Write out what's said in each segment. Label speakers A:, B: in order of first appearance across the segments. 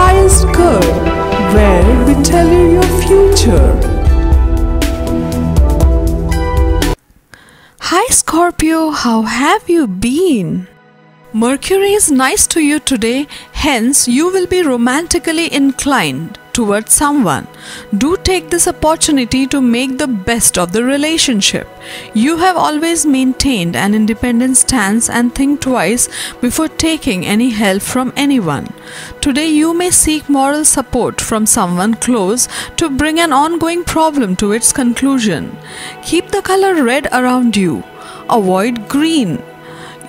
A: Highest Good, where we tell you your future. Hi Scorpio, how have you been? Mercury is nice to you today, hence, you will be romantically inclined towards someone. Do take this opportunity to make the best of the relationship. You have always maintained an independent stance and think twice before taking any help from anyone. Today, you may seek moral support from someone close to bring an ongoing problem to its conclusion. Keep the color red around you. Avoid green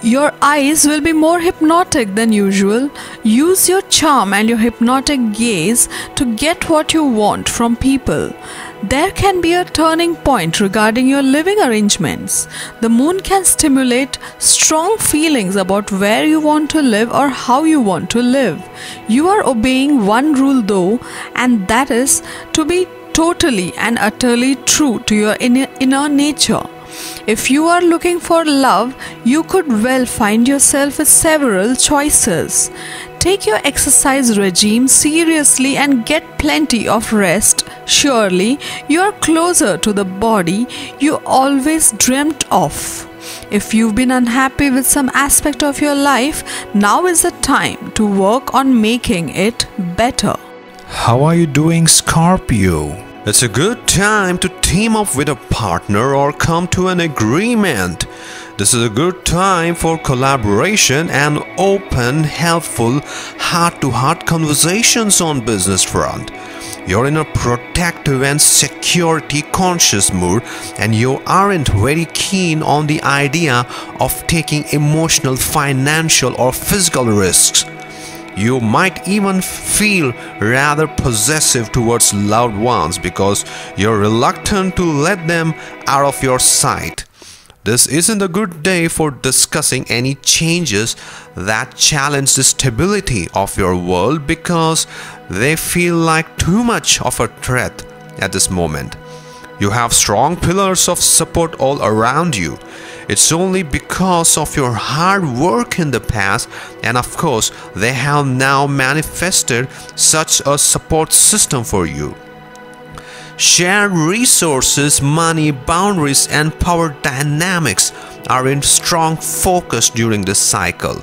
A: your eyes will be more hypnotic than usual. Use your charm and your hypnotic gaze to get what you want from people. There can be a turning point regarding your living arrangements. The moon can stimulate strong feelings about where you want to live or how you want to live. You are obeying one rule though, and that is to be totally and utterly true to your inner inner nature. If you are looking for love, you could well find yourself with several choices. Take your exercise regime seriously and get plenty of rest. Surely you are closer to the body you always dreamt of. If you've been unhappy with some aspect of your life, now is the time to work on making it better.
B: How are you doing, Scorpio?
C: It's a good time to team up with a partner or come to an agreement. This is a good time for collaboration and open, helpful, heart-to-heart conversations on business front. You're in a protective and security conscious mood and you aren't very keen on the idea of taking emotional, financial or physical risks. You might even feel rather possessive towards loved ones because you're reluctant to let them out of your sight. This isn't a good day for discussing any changes that challenge the stability of your world because they feel like too much of a threat at this moment. You have strong pillars of support all around you. It's only because of your hard work in the past, and of course, they have now manifested such a support system for you. Shared resources, money, boundaries, and power dynamics are in strong focus during this cycle.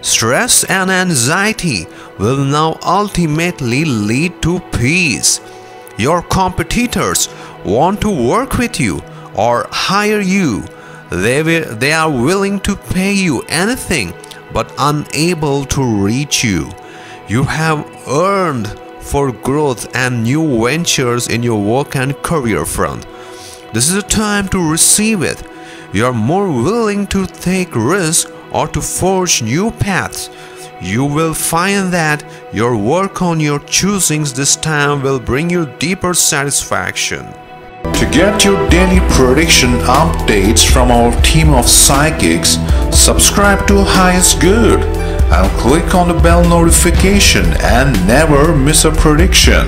C: Stress and anxiety will now ultimately lead to peace. Your competitors want to work with you or hire you they, will, they are willing to pay you anything but unable to reach you. You have earned for growth and new ventures in your work and career front. This is a time to receive it. You are more willing to take risks or to forge new paths. You will find that your work on your choosings this time will bring you deeper satisfaction.
B: To get your daily prediction updates from our team of psychics, subscribe to Highest Good and click on the bell notification and never miss a prediction.